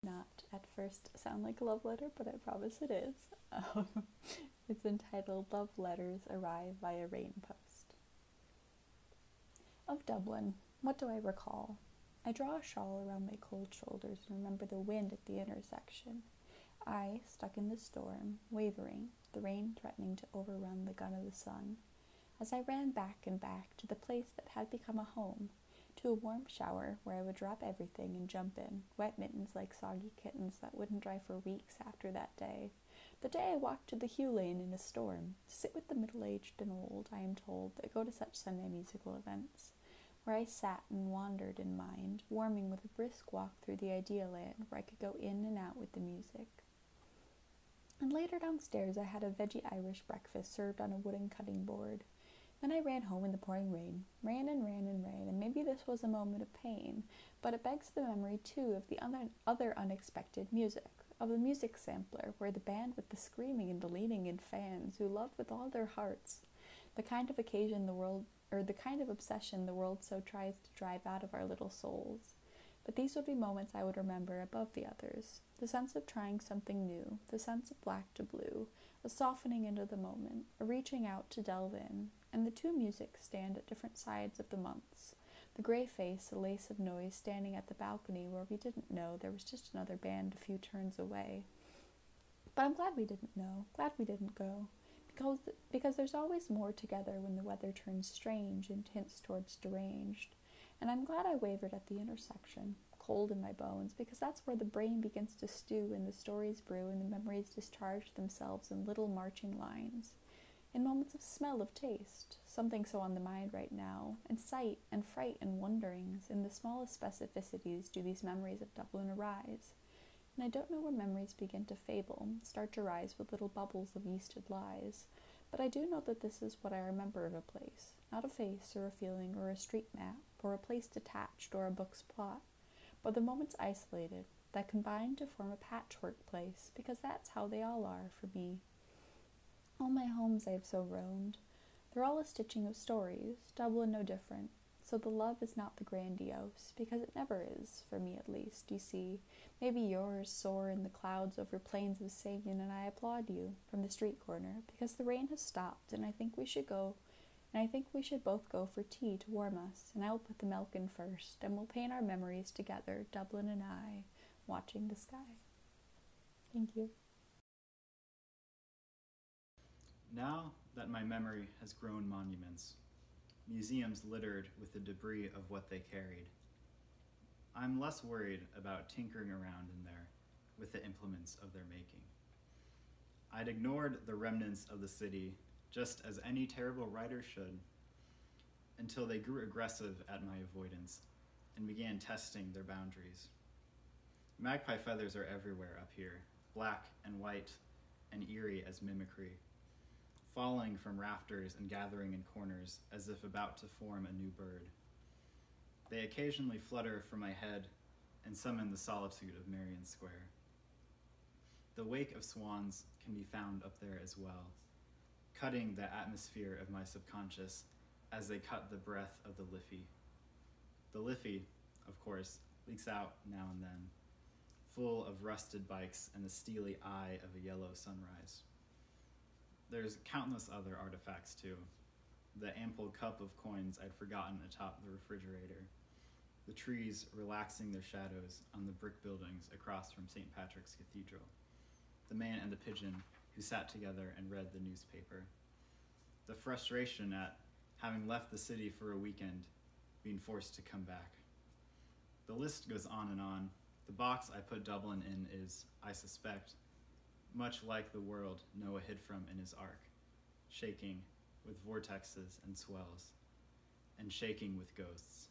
Not at first sound like a love letter, but I promise it is. Um, it's entitled Love Letters Arrive via Rain Post. Of Dublin, what do I recall? I draw a shawl around my cold shoulders and remember the wind at the intersection. I, stuck in the storm, wavering, the rain threatening to overrun the gun of the sun, as I ran back and back to the place that had become a home, to a warm shower where I would drop everything and jump in, wet mittens like soggy kittens that wouldn't dry for weeks after that day. The day I walked to the Hugh Lane in a storm, to sit with the middle aged and old, I am told, that go to such Sunday musical events where I sat and wandered in mind, warming with a brisk walk through the idea land where I could go in and out with the music. And later downstairs, I had a veggie Irish breakfast served on a wooden cutting board. Then I ran home in the pouring rain, ran and ran and ran, and maybe this was a moment of pain, but it begs the memory too of the other, other unexpected music, of the music sampler, where the band with the screaming and the leaning and fans who loved with all their hearts, the kind of occasion the world or the kind of obsession the world so tries to drive out of our little souls. But these would be moments I would remember above the others the sense of trying something new, the sense of black to blue, a softening into the moment, a reaching out to delve in, and the two musics stand at different sides of the months. The gray face, a lace of noise, standing at the balcony where we didn't know there was just another band a few turns away. But I'm glad we didn't know, glad we didn't go because, because there's always more together when the weather turns strange and tints towards deranged. And I'm glad I wavered at the intersection, cold in my bones, because that's where the brain begins to stew and the stories brew and the memories discharge themselves in little marching lines. In moments of smell of taste, something so on the mind right now, and sight and fright and wonderings, in the smallest specificities do these memories of Dublin arise and I don't know where memories begin to fable, start to rise with little bubbles of yeasted lies. But I do know that this is what I remember of a place, not a face or a feeling or a street map or a place detached or a book's plot, but the moments isolated that combine to form a patchwork place because that's how they all are for me. All my homes I have so roamed, they're all a stitching of stories, Dublin no different. So the love is not the grandiose, because it never is, for me at least, you see. Maybe yours soar in the clouds over plains of Sagan, and I applaud you from the street corner, because the rain has stopped, and I think we should go, and I think we should both go for tea to warm us, and I will put the milk in first, and we'll paint our memories together, Dublin and I, watching the sky. Thank you. Now that my memory has grown monuments, museums littered with the debris of what they carried. I'm less worried about tinkering around in there with the implements of their making. I'd ignored the remnants of the city just as any terrible writer should until they grew aggressive at my avoidance and began testing their boundaries. Magpie feathers are everywhere up here, black and white and eerie as mimicry falling from rafters and gathering in corners as if about to form a new bird. They occasionally flutter from my head and summon the solitude of Merrion Square. The wake of swans can be found up there as well, cutting the atmosphere of my subconscious as they cut the breath of the Liffey. The Liffey, of course, leaks out now and then, full of rusted bikes and the steely eye of a yellow sunrise. There's countless other artifacts too. The ample cup of coins I'd forgotten atop the refrigerator. the trees relaxing their shadows on the brick buildings across from St. Patrick's Cathedral, the man and the pigeon who sat together and read the newspaper, the frustration at having left the city for a weekend, being forced to come back. The list goes on and on. The box I put Dublin in is, I suspect, much like the world Noah hid from in his ark, shaking with vortexes and swells, and shaking with ghosts.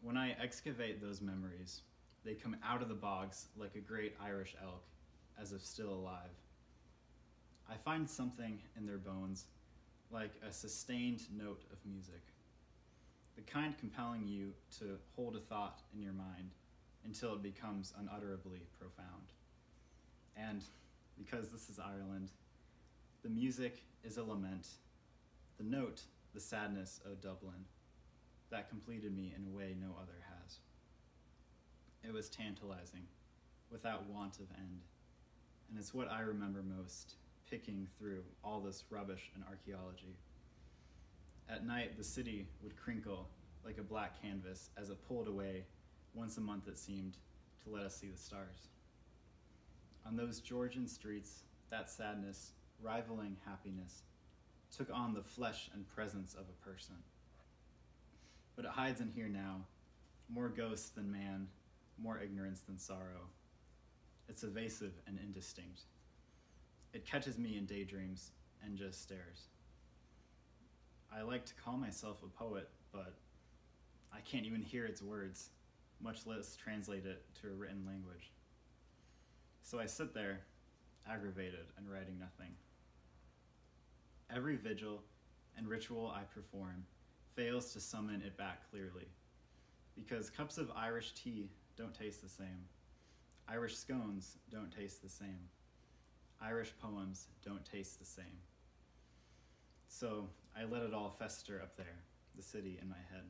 When I excavate those memories, they come out of the bogs like a great Irish elk, as if still alive. I find something in their bones, like a sustained note of music, the kind compelling you to hold a thought in your mind until it becomes unutterably profound. And because this is Ireland, the music is a lament, the note, the sadness of Dublin, that completed me in a way no other has. It was tantalizing, without want of end, and it's what I remember most, picking through all this rubbish and archaeology. At night, the city would crinkle like a black canvas as it pulled away, once a month it seemed, to let us see the stars. On those Georgian streets, that sadness, rivaling happiness, took on the flesh and presence of a person. But it hides in here now, more ghost than man, more ignorance than sorrow. It's evasive and indistinct. It catches me in daydreams and just stares. I like to call myself a poet, but I can't even hear its words, much less translate it to a written language. So I sit there, aggravated and writing nothing. Every vigil and ritual I perform fails to summon it back clearly, because cups of Irish tea don't taste the same. Irish scones don't taste the same. Irish poems don't taste the same. So I let it all fester up there, the city in my head.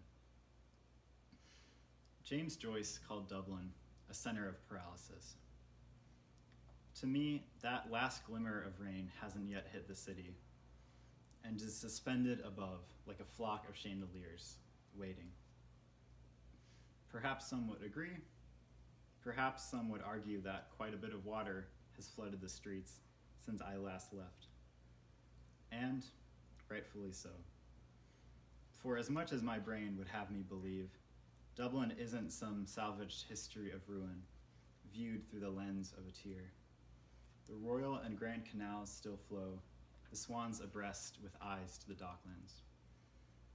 James Joyce called Dublin a center of paralysis. To me, that last glimmer of rain hasn't yet hit the city and is suspended above like a flock of chandeliers, waiting. Perhaps some would agree. Perhaps some would argue that quite a bit of water has flooded the streets since I last left. And rightfully so. For as much as my brain would have me believe, Dublin isn't some salvaged history of ruin, viewed through the lens of a tear. The Royal and Grand Canals still flow, the swans abreast with eyes to the docklands.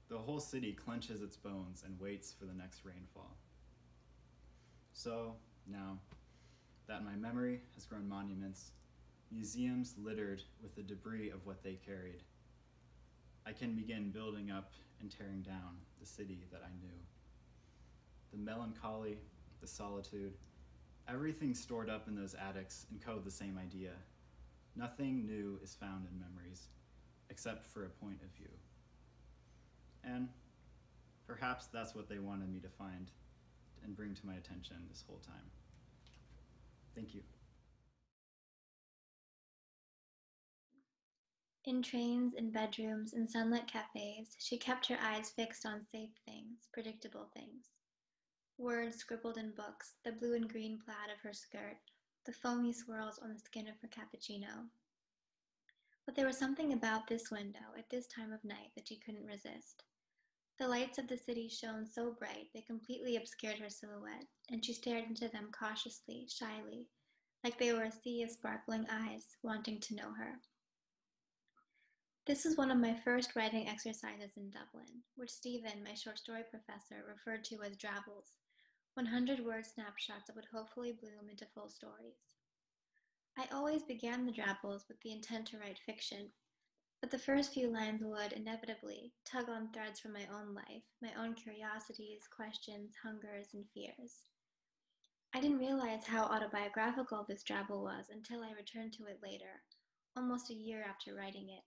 The whole city clenches its bones and waits for the next rainfall. So, now, that my memory has grown monuments, museums littered with the debris of what they carried, I can begin building up and tearing down the city that I knew. The melancholy, the solitude, everything stored up in those attics encode the same idea. Nothing new is found in memories, except for a point of view. And perhaps that's what they wanted me to find and bring to my attention this whole time. Thank you. In trains, in bedrooms, in sunlit cafes, she kept her eyes fixed on safe things, predictable things. Words scribbled in books, the blue and green plaid of her skirt, the foamy swirls on the skin of her cappuccino. But there was something about this window at this time of night that she couldn't resist. The lights of the city shone so bright they completely obscured her silhouette, and she stared into them cautiously, shyly, like they were a sea of sparkling eyes wanting to know her. This was one of my first writing exercises in Dublin, which Stephen, my short story professor, referred to as drabbles, 100 word snapshots that would hopefully bloom into full stories. I always began the drabbles with the intent to write fiction, but the first few lines would inevitably tug on threads from my own life, my own curiosities, questions, hungers, and fears. I didn't realize how autobiographical this drabble was until I returned to it later, almost a year after writing it.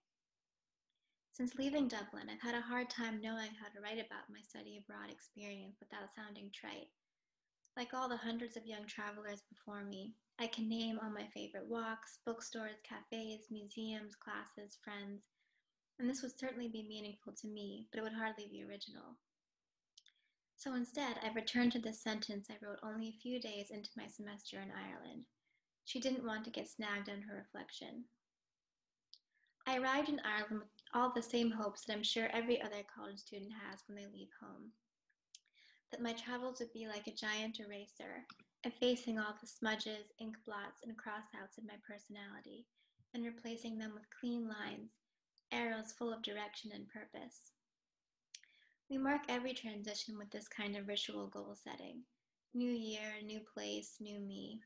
Since leaving Dublin, I've had a hard time knowing how to write about my study abroad experience without sounding trite. Like all the hundreds of young travelers before me, I can name all my favorite walks, bookstores, cafes, museums, classes, friends, and this would certainly be meaningful to me, but it would hardly be original. So instead, I've returned to this sentence I wrote only a few days into my semester in Ireland. She didn't want to get snagged on her reflection. I arrived in Ireland with all the same hopes that I'm sure every other college student has when they leave home. That my travels would be like a giant eraser, effacing all the smudges, ink blots, and crossouts in my personality, and replacing them with clean lines, arrows full of direction and purpose. We mark every transition with this kind of ritual goal setting. New year, new place, new me.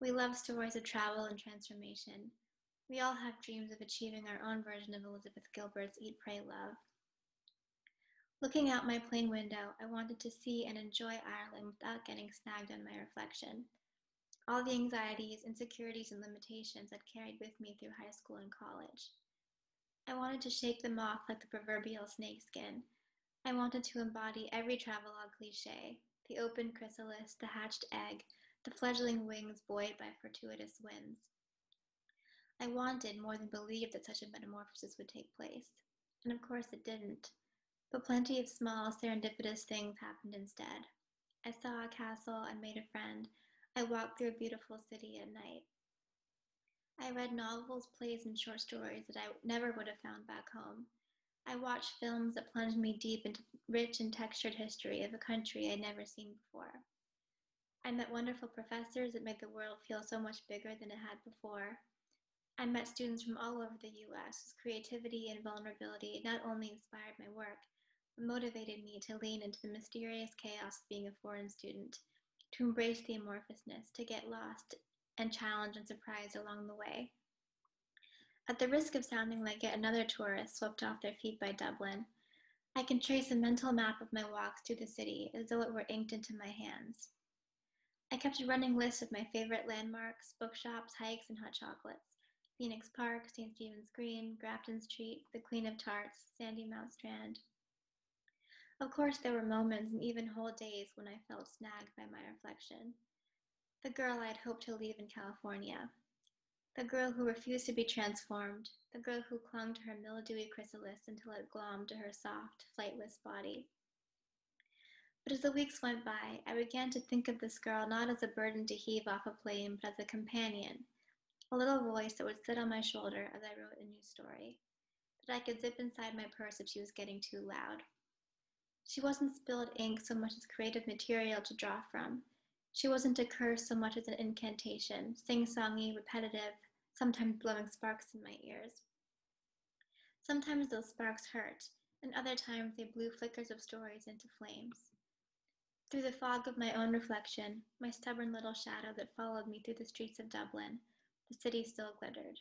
We love stories of travel and transformation, we all have dreams of achieving our own version of Elizabeth Gilbert's Eat, Pray, Love. Looking out my plane window, I wanted to see and enjoy Ireland without getting snagged on my reflection. All the anxieties, insecurities, and limitations I'd carried with me through high school and college. I wanted to shake them off like the proverbial snakeskin. I wanted to embody every travelogue cliche the open chrysalis, the hatched egg, the fledgling wings buoyed by fortuitous winds. I wanted more than believed that such a metamorphosis would take place. And of course it didn't. But plenty of small, serendipitous things happened instead. I saw a castle, I made a friend, I walked through a beautiful city at night. I read novels, plays, and short stories that I never would have found back home. I watched films that plunged me deep into rich and textured history of a country I'd never seen before. I met wonderful professors that made the world feel so much bigger than it had before. I met students from all over the US whose creativity and vulnerability not only inspired my work, motivated me to lean into the mysterious chaos of being a foreign student, to embrace the amorphousness, to get lost and challenge and surprise along the way. At the risk of sounding like yet another tourist swept off their feet by Dublin, I can trace a mental map of my walks through the city as though it were inked into my hands. I kept a running list of my favorite landmarks, bookshops, hikes, and hot chocolates. Phoenix Park, St. Stephen's Green, Grafton Street, the Queen of Tarts, Sandymount Strand. Of course, there were moments and even whole days when I felt snagged by my reflection. The girl I had hoped to leave in California. The girl who refused to be transformed. The girl who clung to her mildewy chrysalis until it glommed to her soft, flightless body. But as the weeks went by, I began to think of this girl not as a burden to heave off a plane, but as a companion, a little voice that would sit on my shoulder as I wrote a new story, that I could zip inside my purse if she was getting too loud. She wasn't spilled ink so much as creative material to draw from. She wasn't a curse so much as an incantation, sing-songy, repetitive, sometimes blowing sparks in my ears. Sometimes those sparks hurt, and other times they blew flickers of stories into flames. Through the fog of my own reflection, my stubborn little shadow that followed me through the streets of Dublin, the city still glittered.